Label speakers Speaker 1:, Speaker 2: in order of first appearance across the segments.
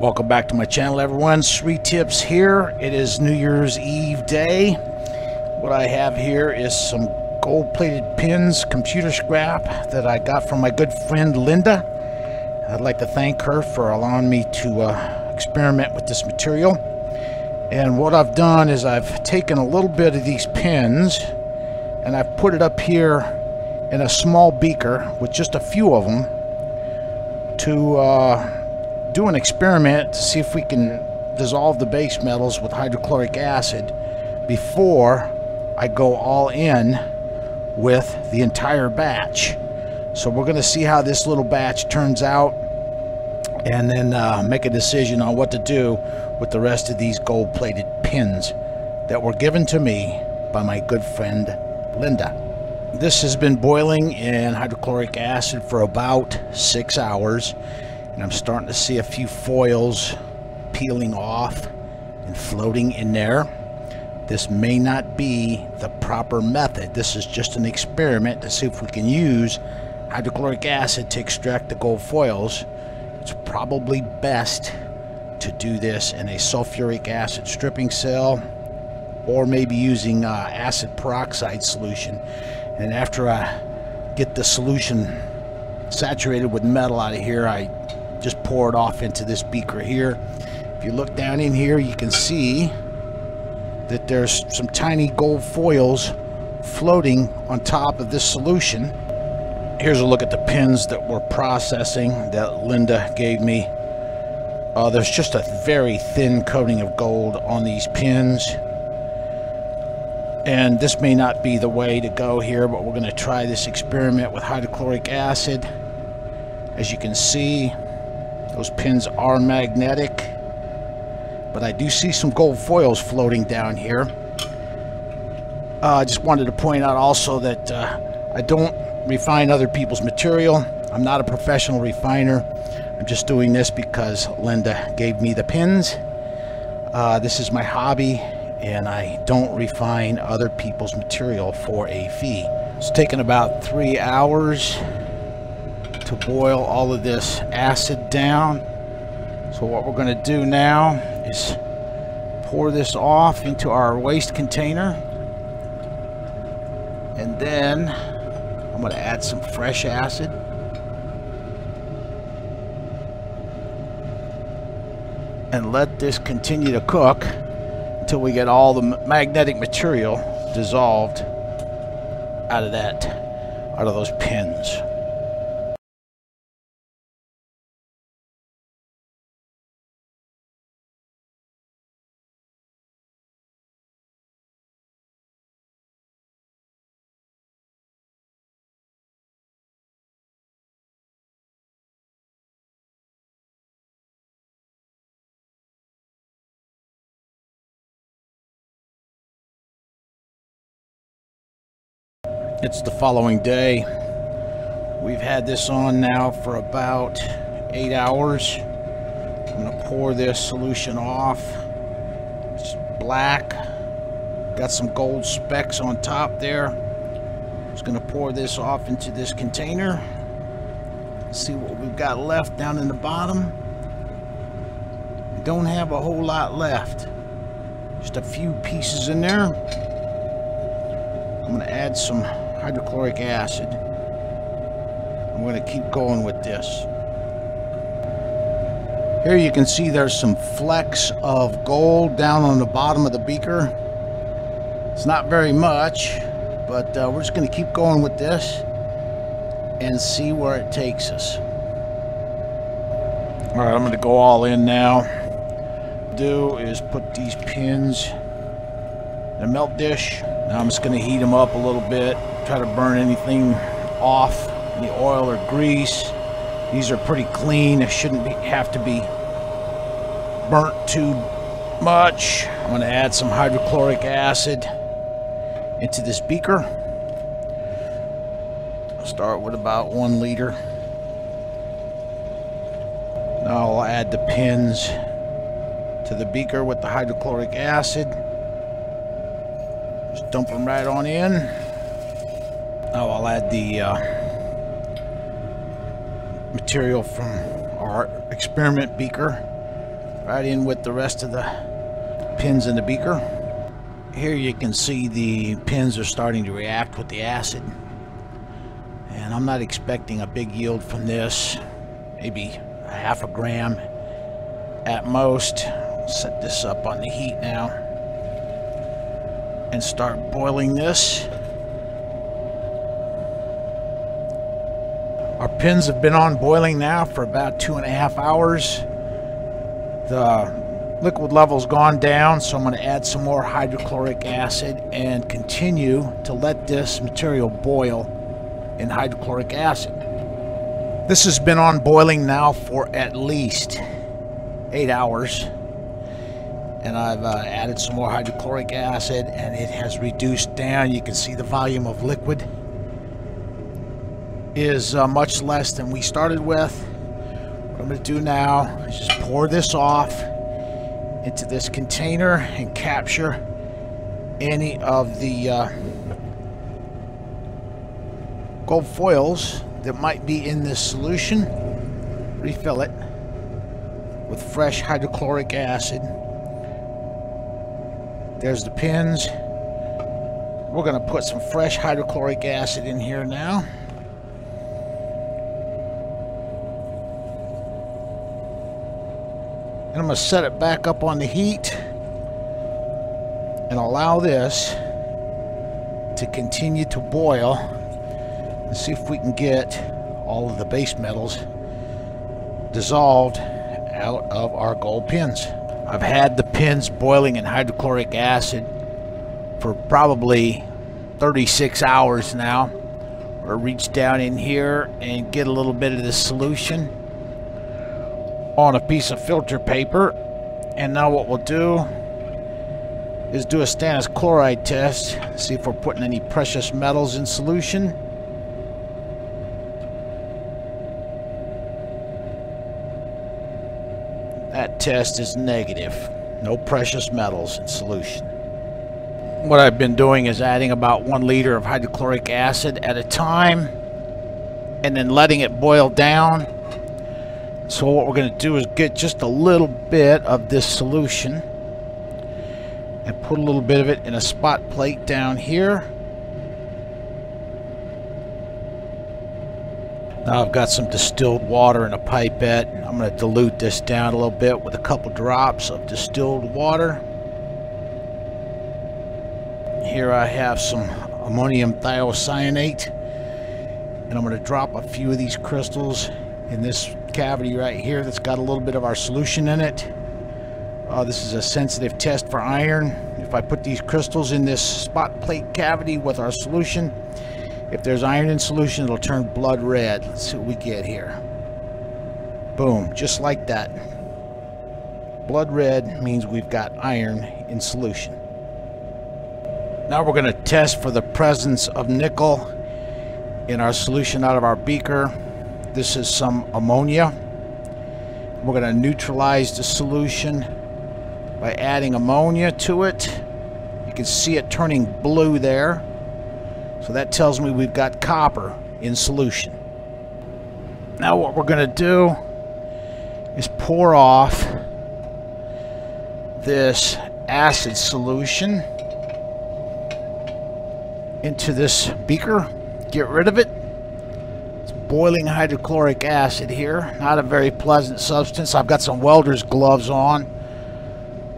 Speaker 1: Welcome back to my channel, everyone. Sreetips here. It is New Year's Eve day. What I have here is some gold-plated pins, computer scrap that I got from my good friend Linda. I'd like to thank her for allowing me to uh, experiment with this material. And what I've done is I've taken a little bit of these pins and I've put it up here in a small beaker with just a few of them to uh, do an experiment to see if we can dissolve the base metals with hydrochloric acid before I go all in with the entire batch. So we're going to see how this little batch turns out and then uh, make a decision on what to do with the rest of these gold-plated pins that were given to me by my good friend Linda. This has been boiling in hydrochloric acid for about six hours and I'm starting to see a few foils peeling off and floating in there. This may not be the proper method. This is just an experiment to see if we can use hydrochloric acid to extract the gold foils. It's probably best to do this in a sulfuric acid stripping cell or maybe using uh, acid peroxide solution and after I get the solution saturated with metal out of here I just pour it off into this beaker here if you look down in here you can see that there's some tiny gold foils floating on top of this solution here's a look at the pins that we're processing that Linda gave me uh, there's just a very thin coating of gold on these pins. And this may not be the way to go here, but we're going to try this experiment with hydrochloric acid. As you can see, those pins are magnetic. But I do see some gold foils floating down here. Uh, I just wanted to point out also that uh, I don't refine other people's material. I'm not a professional refiner. I'm just doing this because Linda gave me the pins. Uh, this is my hobby and I don't refine other people's material for a fee. It's taken about three hours to boil all of this acid down. So what we're going to do now is pour this off into our waste container. And then I'm going to add some fresh acid. and let this continue to cook until we get all the magnetic material dissolved out of that out of those pins It's the following day. We've had this on now for about eight hours. I'm to pour this solution off. It's black. Got some gold specks on top there. Just to pour this off into this container. See what we've got left down in the bottom. Don't have a whole lot left. Just a few pieces in there. I'm to add some hydrochloric acid. I'm going to keep going with this. Here you can see there's some flecks of gold down on the bottom of the beaker. It's not very much, but uh, we're just going to keep going with this and see where it takes us. All right, I'm going to go all in now. Do is put these pins in a melt dish. Now I'm just going to heat them up a little bit try to burn anything off, the oil or grease. These are pretty clean. They shouldn't be, have to be burnt too much. I'm going to add some hydrochloric acid into this beaker. I'll start with about one liter. Now I'll add the pins to the beaker with the hydrochloric acid. Just dump them right on in. The uh, material from our experiment beaker right in with the rest of the pins in the beaker. Here you can see the pins are starting to react with the acid. And I'm not expecting a big yield from this. Maybe a half a gram at most. Set this up on the heat now. And start boiling this. Pins have been on boiling now for about two and a half hours. The liquid level's gone down, so I'm going to add some more hydrochloric acid and continue to let this material boil in hydrochloric acid. This has been on boiling now for at least eight hours and I've uh, added some more hydrochloric acid and it has reduced down you can see the volume of liquid is uh, much less than we started with. What I'm going to do now is just pour this off into this container and capture any of the uh, gold foils that might be in this solution. Refill it with fresh hydrochloric acid. There's the pins. We're going to put some fresh hydrochloric acid in here now. And I'm going to set it back up on the heat and allow this to continue to boil and see if we can get all of the base metals dissolved out of our gold pins. I've had the pins boiling in hydrochloric acid for probably 36 hours now. Or reach down in here and get a little bit of the solution on a piece of filter paper. And now what we'll do is do a stannous chloride test, see if we're putting any precious metals in solution. That test is negative. No precious metals in solution. What I've been doing is adding about one liter of hydrochloric acid at a time and then letting it boil down so what we're going to do is get just a little bit of this solution and put a little bit of it in a spot plate down here. Now I've got some distilled water in a pipette. I'm going to dilute this down a little bit with a couple drops of distilled water. Here I have some ammonium thiocyanate and I'm going to drop a few of these crystals in this cavity right here that's got a little bit of our solution in it. Uh, this is a sensitive test for iron. If I put these crystals in this spot plate cavity with our solution, if there's iron in solution, it'll turn blood red. Let's see what we get here. Boom, just like that. Blood red means we've got iron in solution. Now we're going to test for the presence of nickel in our solution out of our beaker. This is some ammonia. We're going to neutralize the solution by adding ammonia to it. You can see it turning blue there. So that tells me we've got copper in solution. Now what we're going to do is pour off this acid solution into this beaker. Get rid of it boiling hydrochloric acid here. Not a very pleasant substance. I've got some welder's gloves on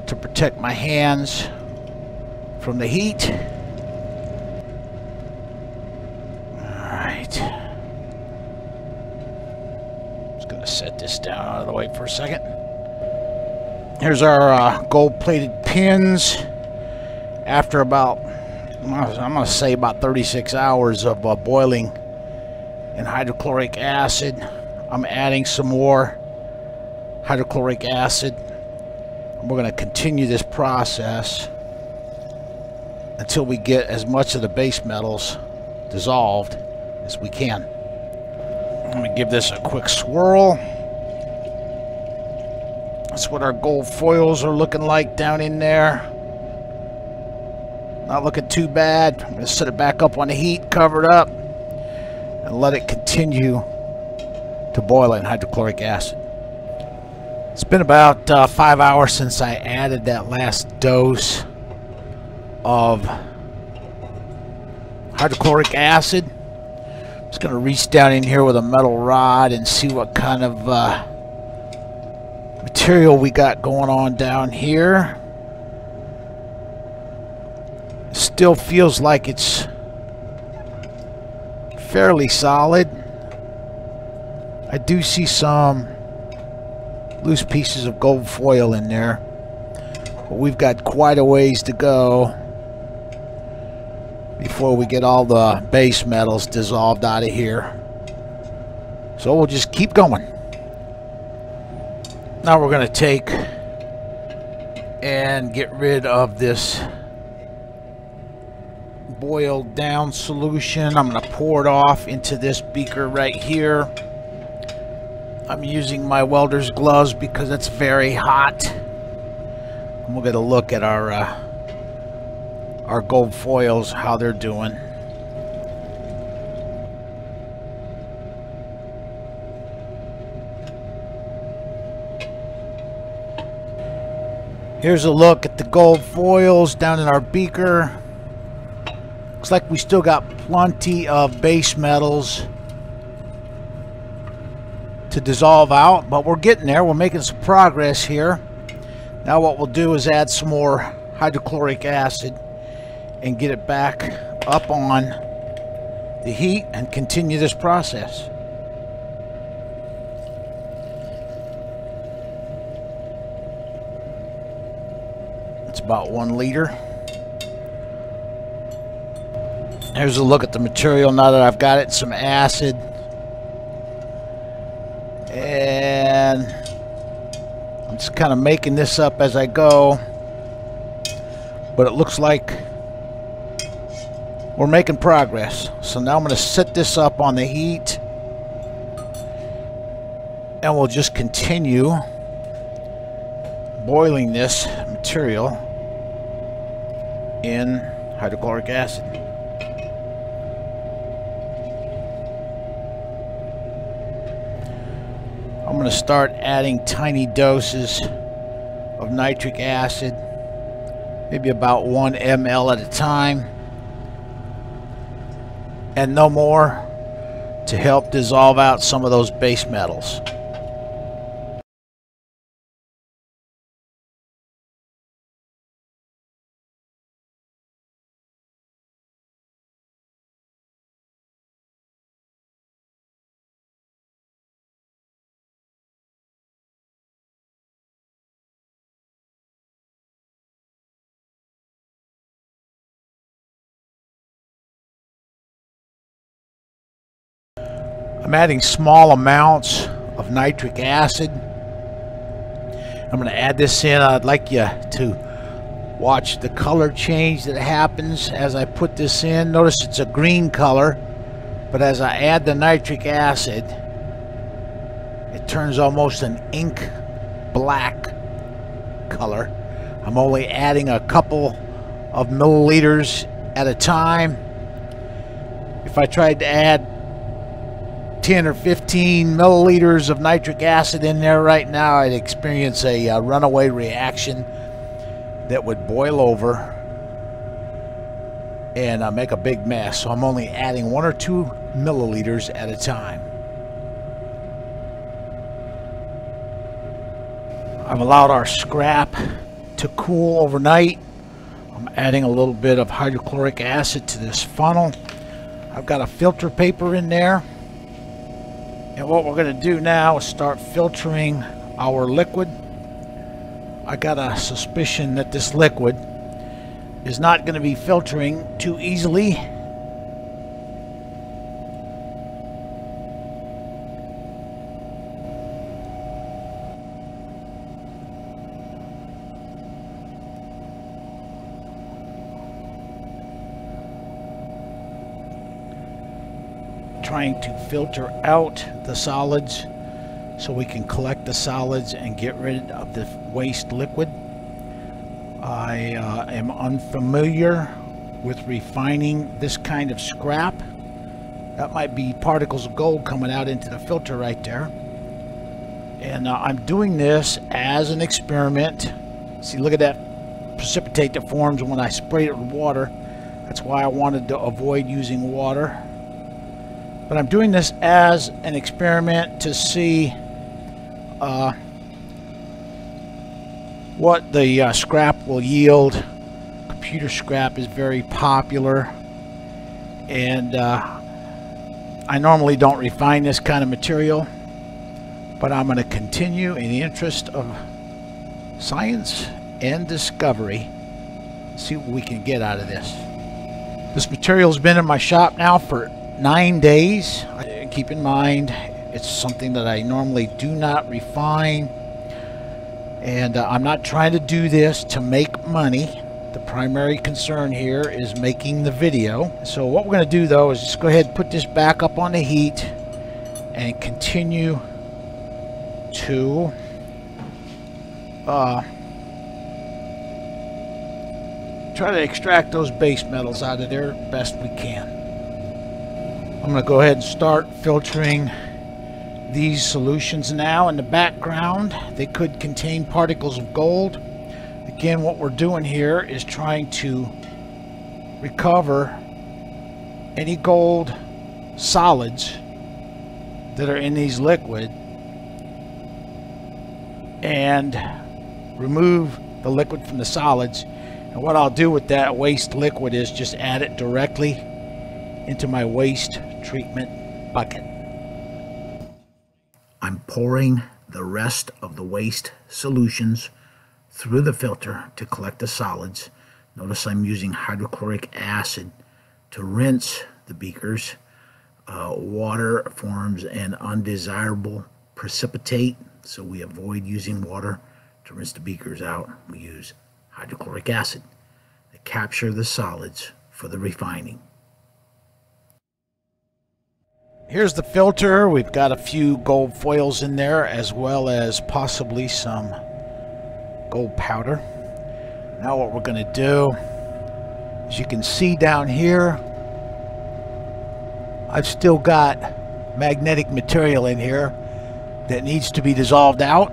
Speaker 1: to protect my hands from the heat. Alright. Just going to set this down out of the way for a second. Here's our uh, gold-plated pins. After about, I'm to say about 36 hours of uh, boiling and hydrochloric acid. I'm adding some more hydrochloric acid. We're going to continue this process until we get as much of the base metals dissolved as we can. Let me give this a quick swirl. That's what our gold foils are looking like down in there. Not looking too bad. I'm going to set it back up on the heat, covered up and let it continue to boil in hydrochloric acid. It's been about uh, five hours since I added that last dose of hydrochloric acid. I'm just going to reach down in here with a metal rod and see what kind of uh, material we got going on down here. Still feels like it's fairly solid. I do see some loose pieces of gold foil in there. But we've got quite a ways to go before we get all the base metals dissolved out of here. So we'll just keep going. Now we're going to take and get rid of this boiled down solution. I'm going to pour it off into this beaker right here. I'm using my welder's gloves because it's very hot. And we'll get a look at our uh, our gold foils, how they're doing. Here's a look at the gold foils down in our beaker. Looks like we still got plenty of base metals to dissolve out, but we're getting there. We're making some progress here. Now what we'll do is add some more hydrochloric acid and get it back up on the heat and continue this process. It's about one liter. Here's a look at the material now that I've got it, some acid. And I'm just kind of making this up as I go. But it looks like we're making progress. So now I'm going to set this up on the heat. And we'll just continue boiling this material in hydrochloric acid. Start adding tiny doses of nitric acid, maybe about 1 ml at a time, and no more to help dissolve out some of those base metals. I'm adding small amounts of nitric acid. I'm going to add this in. I'd like you to watch the color change that happens as I put this in. Notice it's a green color, but as I add the nitric acid, it turns almost an ink black color. I'm only adding a couple of milliliters at a time. If I tried to add 10 or 15 milliliters of nitric acid in there right now, I'd experience a uh, runaway reaction that would boil over and uh, make a big mess. So I'm only adding one or two milliliters at a time. I've allowed our scrap to cool overnight. I'm adding a little bit of hydrochloric acid to this funnel. I've got a filter paper in there. And what we're going to do now is start filtering our liquid. I got a suspicion that this liquid is not going to be filtering too easily. Trying to filter out the solids so we can collect the solids and get rid of the waste liquid. I uh, am unfamiliar with refining this kind of scrap. That might be particles of gold coming out into the filter right there. And uh, I'm doing this as an experiment. See, look at that precipitate that forms when I sprayed it with water. That's why I wanted to avoid using water. But I'm doing this as an experiment to see uh, what the uh, scrap will yield. Computer scrap is very popular and uh, I normally don't refine this kind of material but I'm going to continue in the interest of science and discovery see what we can get out of this. This material's been in my shop now for nine days. Keep in mind it's something that I normally do not refine and uh, I'm not trying to do this to make money. The primary concern here is making the video. So what we're going to do though is just go ahead and put this back up on the heat and continue to uh, try to extract those base metals out of there best we can. I'm going to go ahead and start filtering these solutions now in the background. They could contain particles of gold. Again, what we're doing here is trying to recover any gold solids that are in these liquid and remove the liquid from the solids. And what I'll do with that waste liquid is just add it directly into my waste treatment bucket. I'm pouring the rest of the waste solutions through the filter to collect the solids. Notice I'm using hydrochloric acid to rinse the beakers. Uh, water forms an undesirable precipitate, so we avoid using water to rinse the beakers out. We use hydrochloric acid to capture the solids for the refining. Here's the filter. We've got a few gold foils in there as well as possibly some gold powder. Now what we're going to do, as you can see down here, I've still got magnetic material in here that needs to be dissolved out.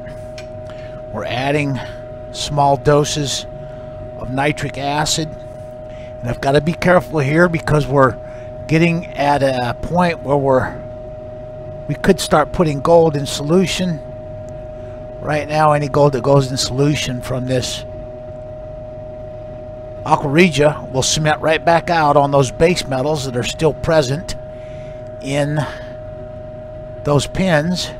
Speaker 1: We're adding small doses of nitric acid. And I've got to be careful here because we're getting at a point where we're we could start putting gold in solution. Right now any gold that goes in solution from this aqua regia will cement right back out on those base metals that are still present in those pins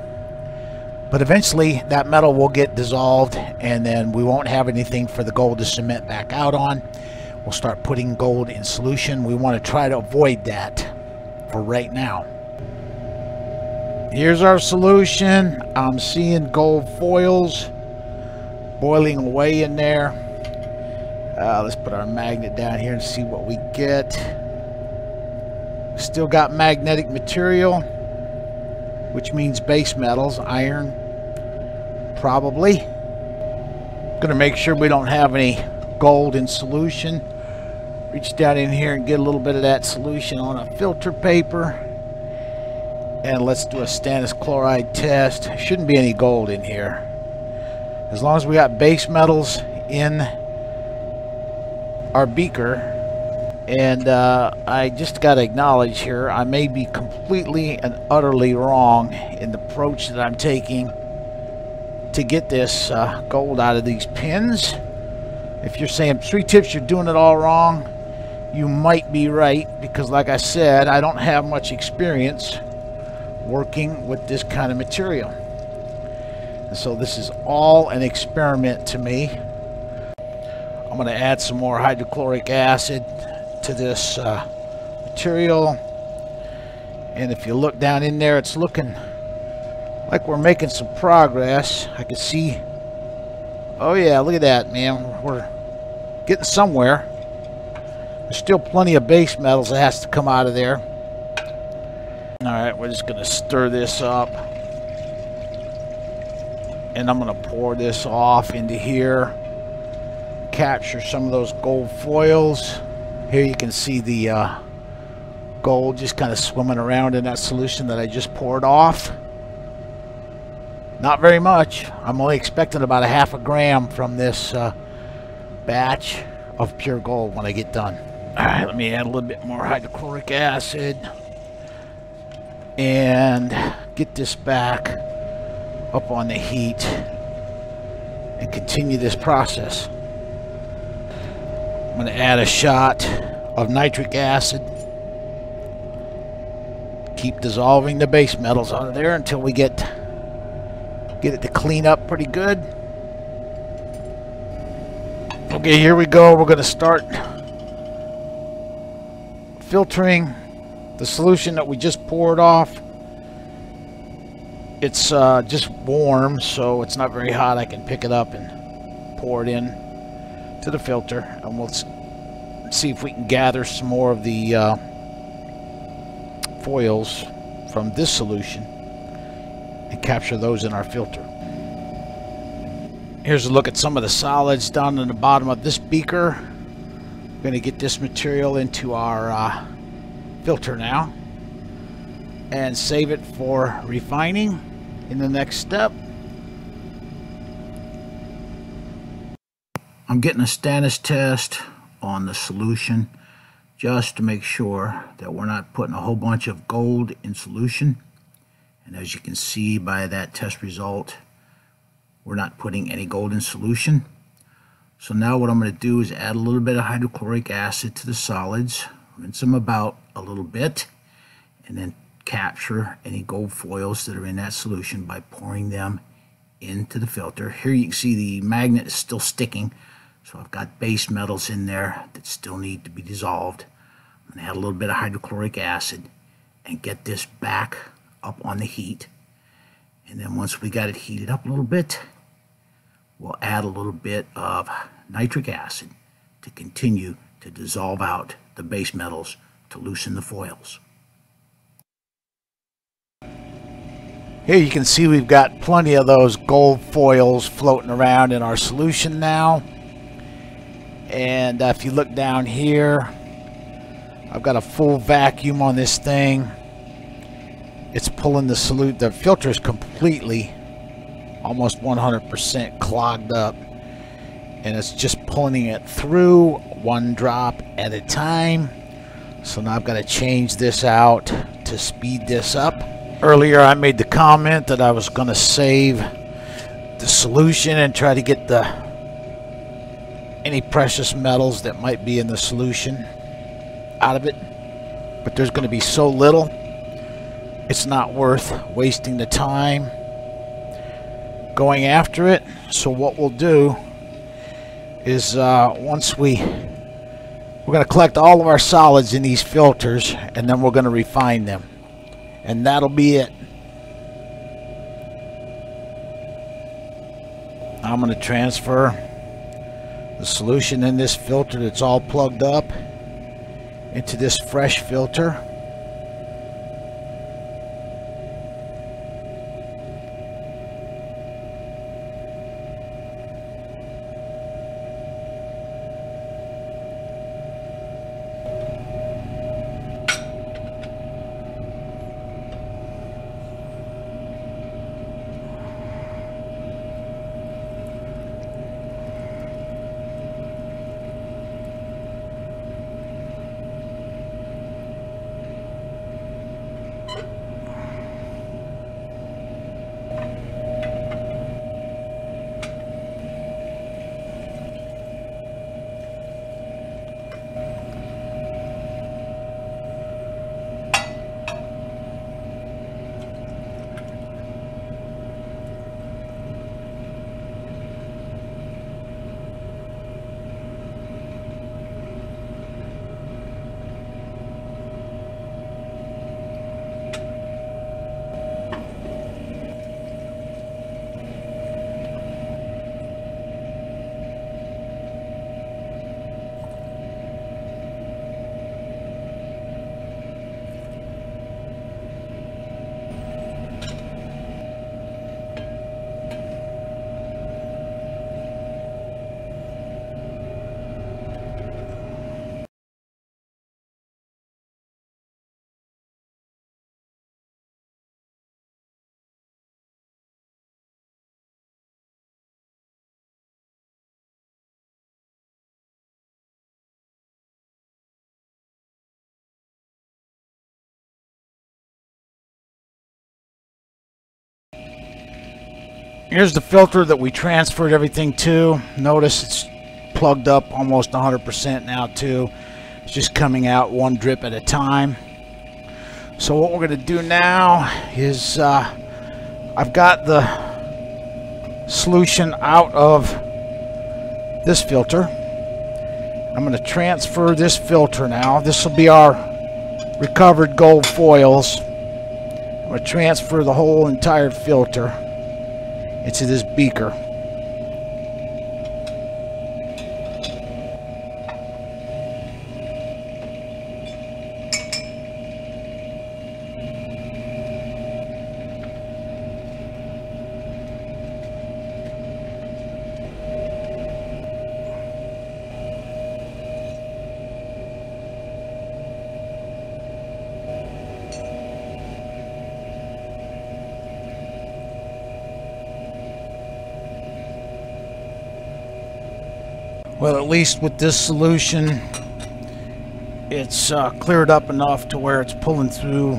Speaker 1: but eventually that metal will get dissolved and then we won't have anything for the gold to cement back out on we'll start putting gold in solution. We want to try to avoid that for right now. Here's our solution. I'm seeing gold foils boiling away in there. Uh, let's put our magnet down here and see what we get. Still got magnetic material, which means base metals, iron, probably. Gonna make sure we don't have any gold in solution. Reach down in here and get a little bit of that solution on a filter paper. And let's do a stannous chloride test. Shouldn't be any gold in here. As long as we got base metals in our beaker. And uh, I just got to acknowledge here, I may be completely and utterly wrong in the approach that I'm taking to get this uh, gold out of these pins. If you're saying Sreetips, you're doing it all wrong, you might be right because like I said, I don't have much experience working with this kind of material. And so this is all an experiment to me. I'm going to add some more hydrochloric acid to this uh, material. And if you look down in there, it's looking like we're making some progress. I can see Oh yeah, look at that, man. We're getting somewhere. There's still plenty of base metals that has to come out of there. Alright, we're just going to stir this up. And I'm going to pour this off into here. Capture some of those gold foils. Here you can see the uh, gold just kind of swimming around in that solution that I just poured off. Not very much. I'm only expecting about a half a gram from this uh, batch of pure gold when I get done. All right, let me add a little bit more hydrochloric acid and get this back up on the heat and continue this process. I'm going to add a shot of nitric acid. Keep dissolving the base metals out of there until we get get it to clean up pretty good. Okay, here we go. We're going to start filtering the solution that we just poured off. It's uh, just warm, so it's not very hot. I can pick it up and pour it in to the filter, and we'll see if we can gather some more of the uh, foils from this solution and capture those in our filter. Here's a look at some of the solids down in the bottom of this beaker. I'm going to get this material into our uh, filter now and save it for refining in the next step. I'm getting a stannous test on the solution just to make sure that we're not putting a whole bunch of gold in solution. And as you can see by that test result, we're not putting any gold in solution. So now what I'm going to do is add a little bit of hydrochloric acid to the solids, rinse them about a little bit, and then capture any gold foils that are in that solution by pouring them into the filter. Here you can see the magnet is still sticking, so I've got base metals in there that still need to be dissolved. I'm going to add a little bit of hydrochloric acid and get this back up on the heat. And then once we got it heated up a little bit, we'll add a little bit of nitric acid to continue to dissolve out the base metals to loosen the foils. Here you can see we've got plenty of those gold foils floating around in our solution now. And if you look down here, I've got a full vacuum on this thing. It's pulling the solute. The filter is completely, almost 100% clogged up. And it's just pulling it through one drop at a time. So now I've got to change this out to speed this up. Earlier I made the comment that I was going to save the solution and try to get the any precious metals that might be in the solution out of it. But there's going to be so little, it's not worth wasting the time going after it. So what we'll do is uh, once we we're going to collect all of our solids in these filters and then we're going to refine them. And that'll be it. I'm going to transfer the solution in this filter that's all plugged up into this fresh filter Here's the filter that we transferred everything to. Notice it's plugged up almost 100% now too. It's just coming out one drip at a time. So what we're going to do now is uh, I've got the solution out of this filter. I'm going to transfer this filter now. This will be our recovered gold foils. I'm going to transfer the whole entire filter into this beaker. Well, at least with this solution, it's uh, cleared up enough to where it's pulling through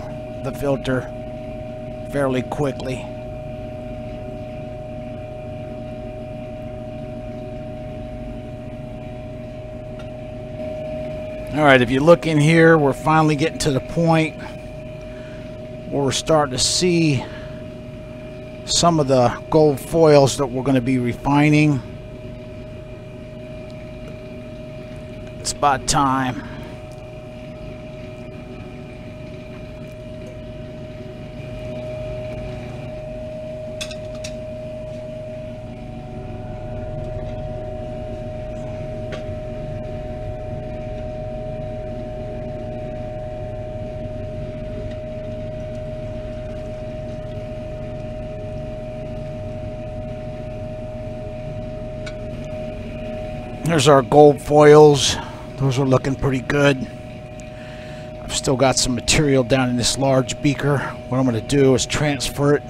Speaker 1: the filter fairly quickly. Alright, if you look in here, we're finally getting to the point where we're starting to see some of the gold foils that we're going to be refining. About time. There's our gold foils. Those are looking pretty good. I've still got some material down in this large beaker. What I'm going to do is transfer it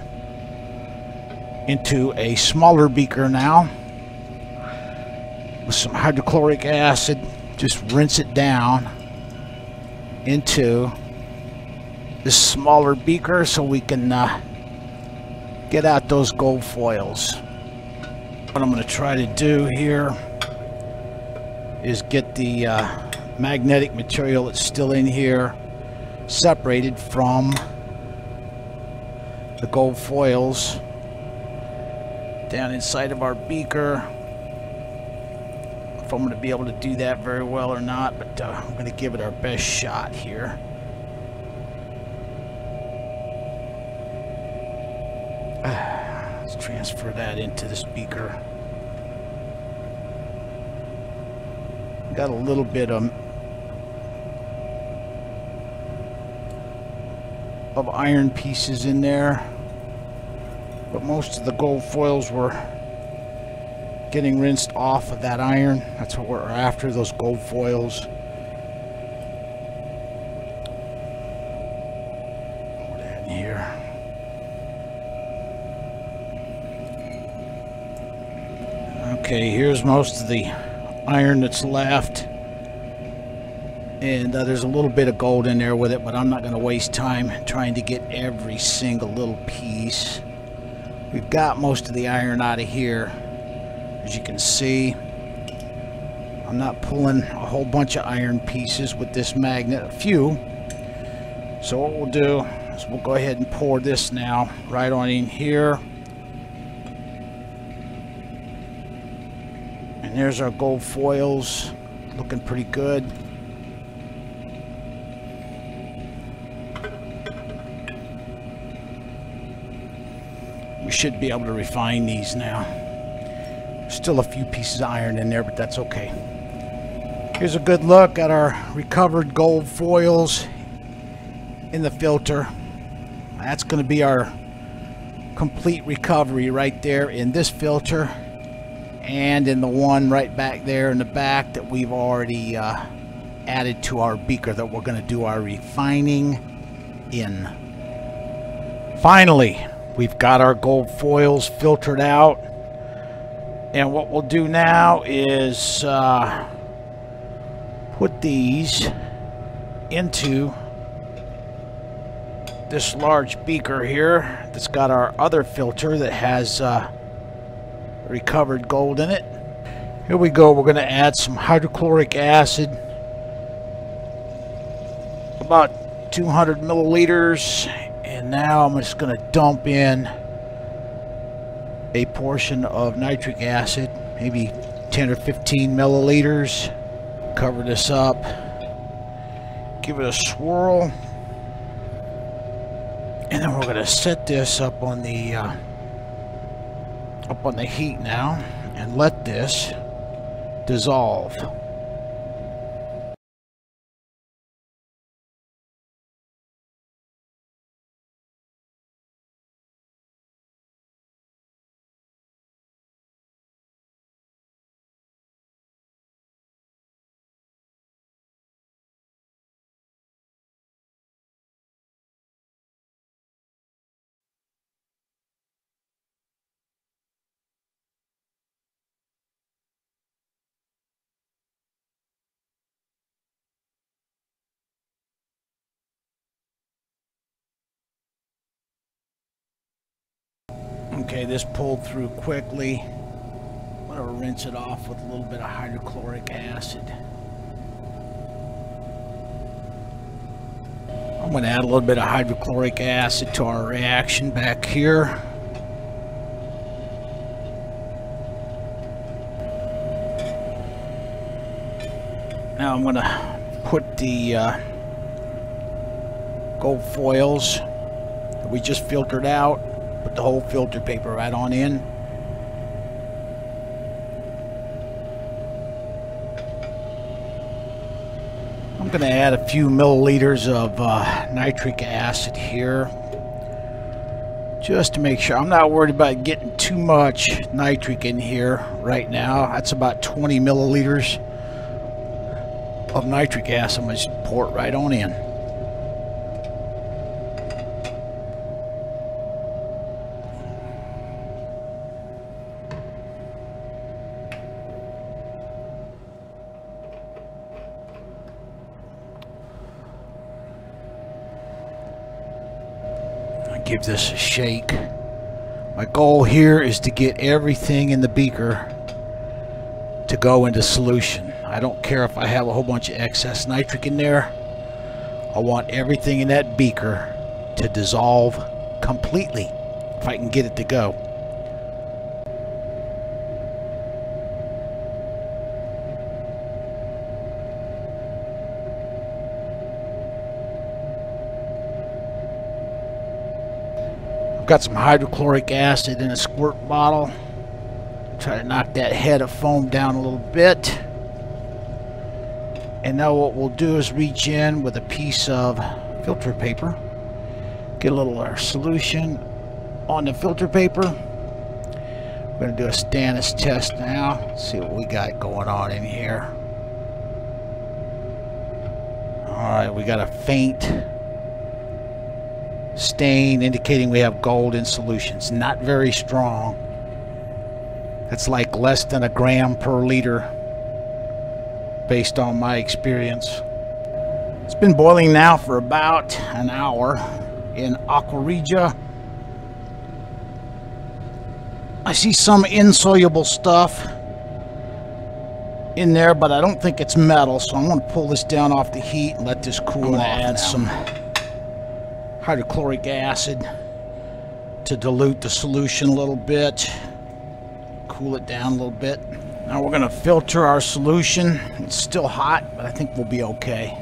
Speaker 1: into a smaller beaker now with some hydrochloric acid. Just rinse it down into this smaller beaker so we can uh, get out those gold foils. What I'm going to try to do here is get the uh, magnetic material that's still in here separated from the gold foils down inside of our beaker. If I'm going to be able to do that very well or not but uh, I'm going to give it our best shot here. Let's transfer that into this beaker Got a little bit of, of iron pieces in there. But most of the gold foils were getting rinsed off of that iron. That's what we're after, those gold foils. here. Okay, here's most of the iron that's left. And uh, there's a little bit of gold in there with it but I'm not going to waste time trying to get every single little piece. We've got most of the iron out of here as you can see. I'm not pulling a whole bunch of iron pieces with this magnet a few. So what we'll do is we'll go ahead and pour this now right on in here there's our gold foils, looking pretty good. We should be able to refine these now. Still a few pieces of iron in there, but that's okay. Here's a good look at our recovered gold foils in the filter. That's going to be our complete recovery right there in this filter and in the one right back there in the back that we've already uh, added to our beaker that we're going to do our refining in. Finally, we've got our gold foils filtered out. And what we'll do now is uh, put these into this large beaker here that's got our other filter that has uh, recovered gold in it. Here we go. We're going to add some hydrochloric acid. About 200 milliliters. And now I'm just going to dump in a portion of nitric acid, maybe 10 or 15 milliliters. Cover this up. Give it a swirl. And then we're going to set this up on the uh, up on the heat now and let this dissolve. Okay, this pulled through quickly. I'm to rinse it off with a little bit of hydrochloric acid. I'm going to add a little bit of hydrochloric acid to our reaction back here. Now I'm going to put the uh, gold foils that we just filtered out Put the whole filter paper right on in. I'm going to add a few milliliters of uh, nitric acid here just to make sure. I'm not worried about getting too much nitric in here right now. That's about 20 milliliters of nitric acid. I'm going to pour it right on in. Give this a shake. My goal here is to get everything in the beaker to go into solution. I don't care if I have a whole bunch of excess nitric in there. I want everything in that beaker to dissolve completely if I can get it to go. Got some hydrochloric acid in a squirt bottle. Try to knock that head of foam down a little bit. And now what we'll do is reach in with a piece of filter paper. Get a little solution on the filter paper. We're going to do a Stannous test now. See what we got going on in here. Alright, we got a faint stain indicating we have gold in solutions. Not very strong. It's like less than a gram per liter based on my experience. It's been boiling now for about an hour in aqua regia. I see some insoluble stuff in there, but I don't think it's metal, so I'm going to pull this down off the heat and let this cool and add now. some hydrochloric acid to dilute the solution a little bit, cool it down a little bit. Now we're going to filter our solution. It's still hot, but I think we'll be okay.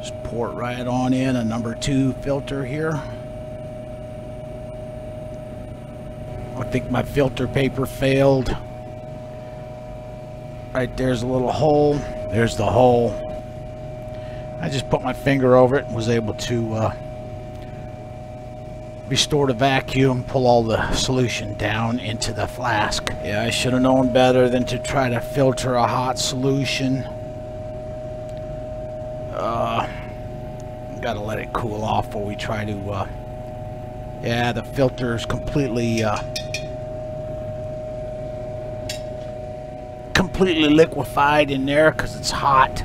Speaker 1: Just pour it right on in a number two filter here. I think my filter paper failed. Right there's a little hole. There's the hole. I just put my finger over it and was able to uh, restore the vacuum, pull all the solution down into the flask. Yeah, I should have known better than to try to filter a hot solution. Uh, gotta let it cool off before we try to, uh, yeah, the filter is completely, uh, completely liquefied in there because it's hot.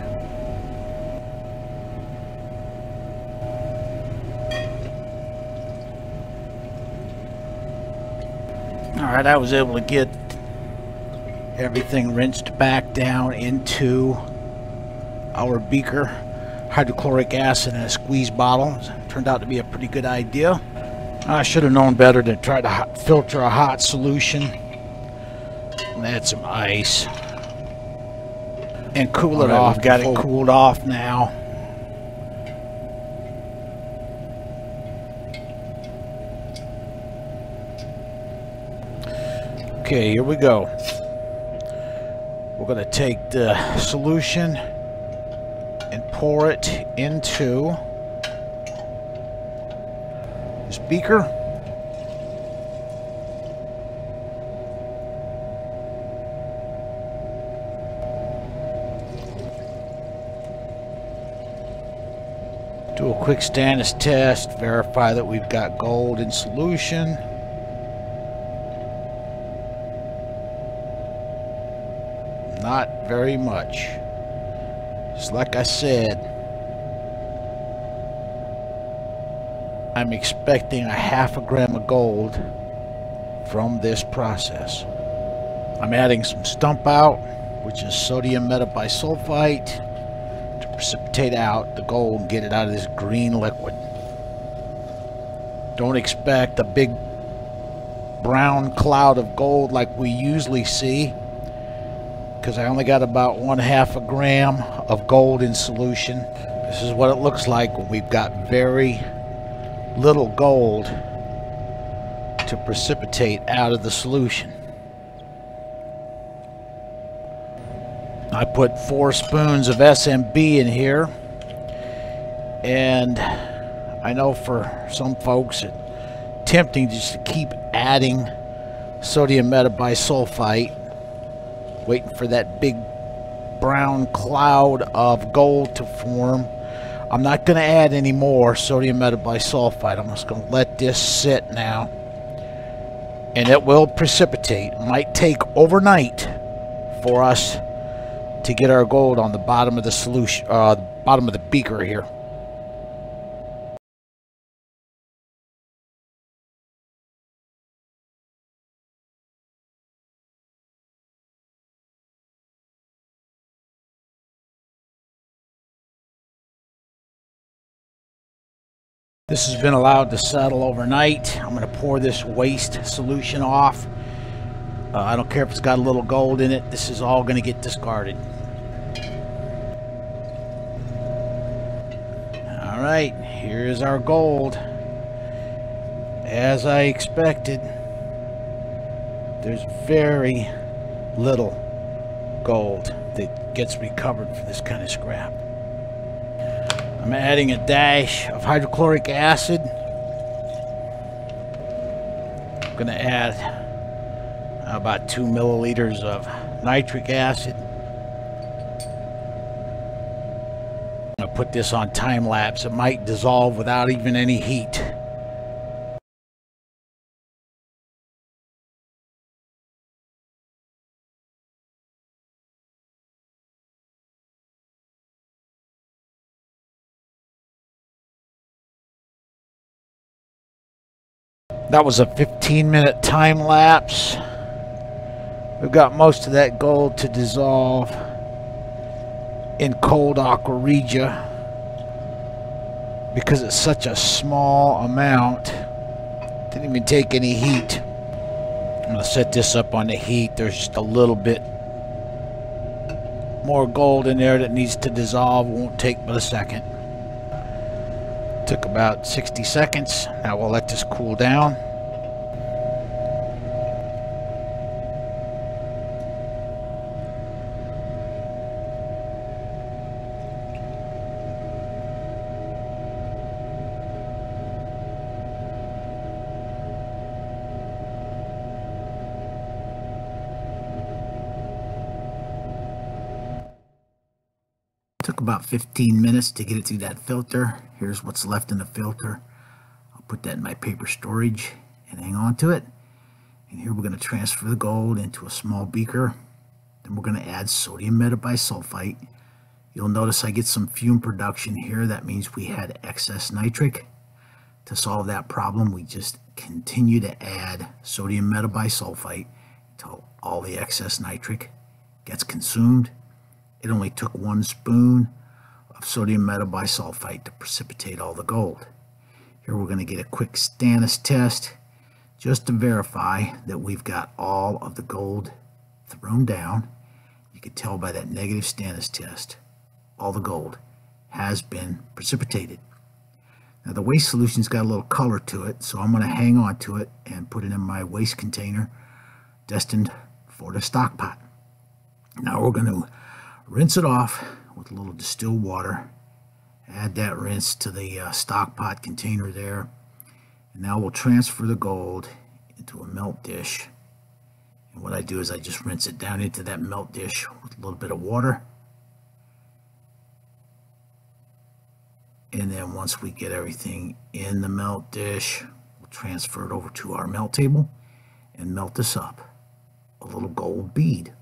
Speaker 1: Alright, I was able to get everything rinsed back down into our beaker hydrochloric acid in a squeeze bottle. Turned out to be a pretty good idea. I should have known better to try to filter a hot solution. And add some ice. And cool it right, off got it cooled off now Okay, here we go. We're going to take the solution and pour it into this beaker. Do a quick stannous test, verify that we've got gold in solution. Not very much. Just like I said, I'm expecting a half a gram of gold from this process. I'm adding some stump out, which is sodium metabisulfite, to precipitate out the gold and get it out of this green liquid. Don't expect a big brown cloud of gold like we usually see because I only got about one half a gram of gold in solution. This is what it looks like when we've got very little gold to precipitate out of the solution. I put four spoons of SMB in here and I know for some folks it's tempting just to keep adding sodium metabisulfite waiting for that big brown cloud of gold to form. I'm not going to add any more sodium metabisulfite. I'm just going to let this sit now. And it will precipitate. It might take overnight for us to get our gold on the bottom of the solution, uh, bottom of the beaker here. This has been allowed to settle overnight. I'm going to pour this waste solution off. Uh, I don't care if it's got a little gold in it. This is all going to get discarded. All right, here's our gold. As I expected, there's very little gold that gets recovered for this kind of scrap. I'm adding a dash of hydrochloric acid. I'm going to add uh, about two milliliters of nitric acid. I'm going to put this on time lapse. It might dissolve without even any heat. That was a 15 minute time lapse. We've got most of that gold to dissolve in cold aqua regia because it's such a small amount. Didn't even take any heat. I'm going to set this up on the heat. There's just a little bit more gold in there that needs to dissolve. Won't take but a second. About 60 seconds. Now we'll let this cool down. Took about 15 minutes to get it through that filter. Here's what's left in the filter. I'll put that in my paper storage and hang on to it. And here we're going to transfer the gold into a small beaker. Then we're going to add sodium metabisulfite. You'll notice I get some fume production here. That means we had excess nitric. To solve that problem, we just continue to add sodium metabisulfite until all the excess nitric gets consumed. It only took one spoon of sodium metabisulfite to precipitate all the gold. Here we're going to get a quick Stannous test just to verify that we've got all of the gold thrown down. You can tell by that negative Stannous test, all the gold has been precipitated. Now the waste solution's got a little color to it, so I'm going to hang on to it and put it in my waste container destined for the stock pot. Now we're going to rinse it off with a little distilled water. Add that rinse to the uh, stock pot container there. And now we'll transfer the gold into a melt dish. And what I do is I just rinse it down into that melt dish with a little bit of water. And then once we get everything in the melt dish, we'll transfer it over to our melt table and melt this up. A little gold bead.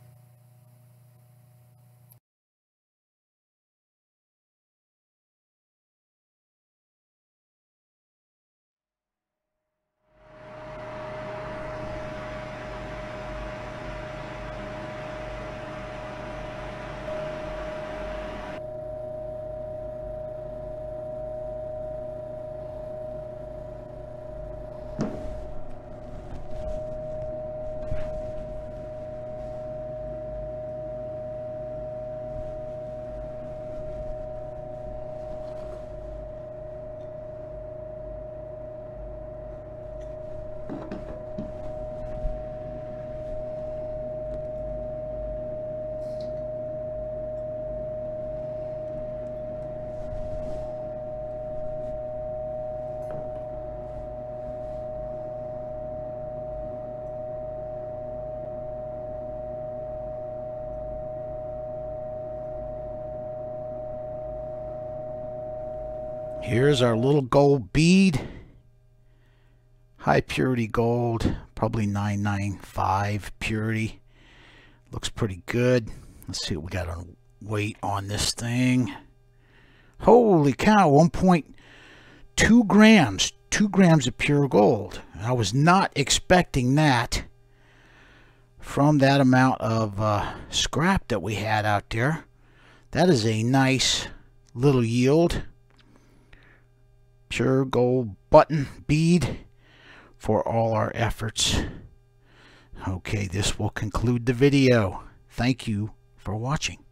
Speaker 1: Here's our little gold bead. High purity gold, probably 995 purity. Looks pretty good. Let's see what we got on weight on this thing. Holy cow, 1.2 grams. 2 grams of pure gold. I was not expecting that from that amount of uh, scrap that we had out there. That is a nice little yield pure gold button bead for all our efforts. Okay, this will conclude the video. Thank you for watching.